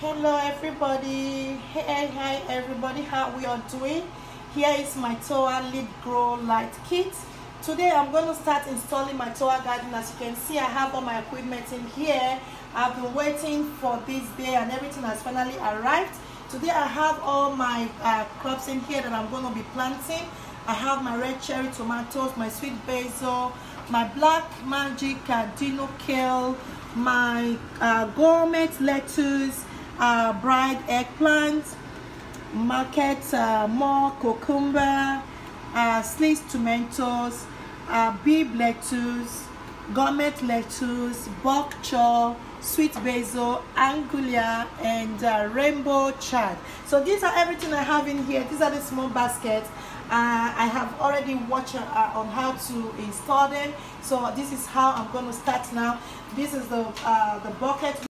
hello everybody. Hey hi everybody. How we are doing? Here is my Tower LED grow light kit. Today i'm going to start installing my Tower garden. As you can see i have all my equipment in here. I've been waiting for this day and everything has finally arrived. Today i have all my uh, crops in here that i'm going to be planting. I have my red cherry tomatoes my sweet basil my black magic uh, dino kale my uh, gourmet lettuce uh, bright eggplant, market uh, more cucumber, uh, sliced tomatoes, uh, lettuce, gourmet lettuce, bok choy, sweet basil, anguilla, and uh, rainbow chard. So these are everything I have in here. These are the small baskets. Uh, I have already watched uh, on how to install them. So this is how I'm going to start now. This is the uh, the bucket